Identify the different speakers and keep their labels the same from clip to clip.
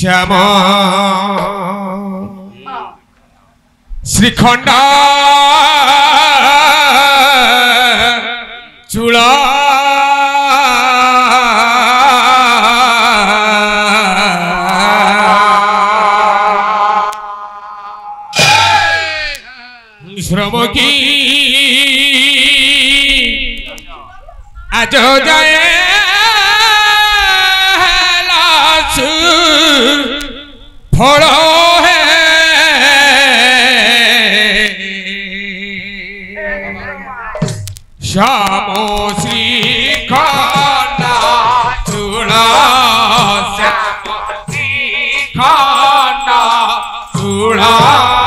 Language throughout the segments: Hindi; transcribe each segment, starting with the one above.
Speaker 1: श्याम श्रीखंड। चूड़ा। श्रम की। आज जाए। थोड़ा है। शामो श्री खाना चूड़ा श्यामो खाना चूड़ा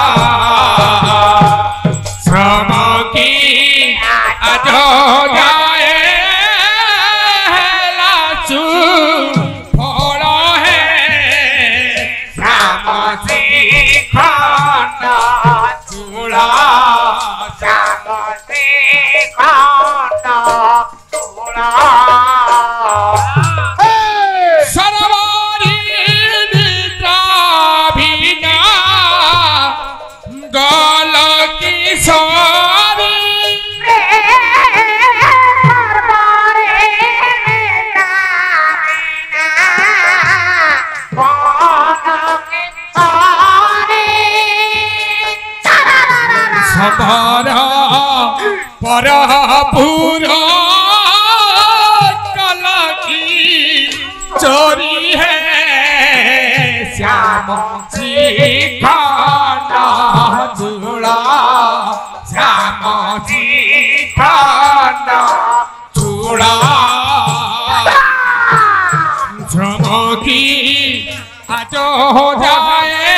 Speaker 1: Tulang, tulang, tulang,
Speaker 2: tulang,
Speaker 1: हमारा परा पूरा कला की चोरी है श्याम जी का जुड़ा श्याम जी का जुड़ा झमकी अजो जाए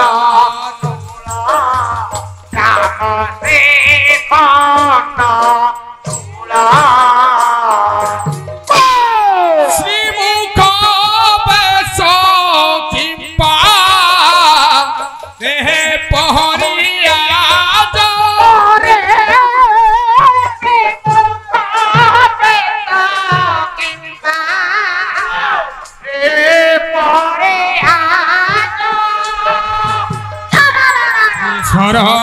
Speaker 1: 哦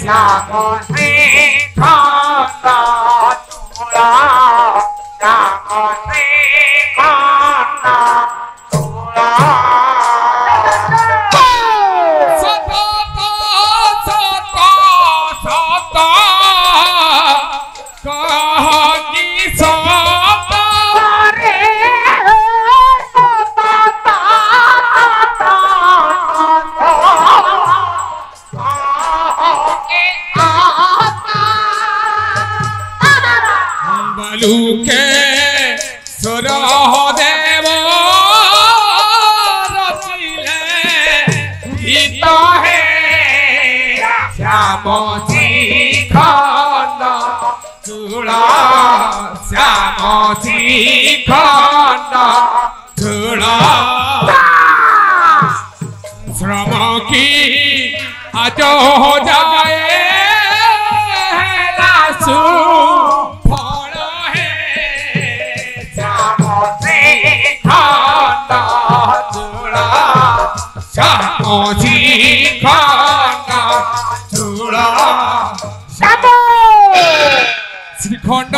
Speaker 1: শ্যাম সত বালুকে সুর দেব রচিলে গীত হে শ্যাম শিখন চূড়া শ্যাম শিখন চূড়া শ্রম কি আজ যায় বুঝি খন্ডা চূড়া। শ্রীখণ্ড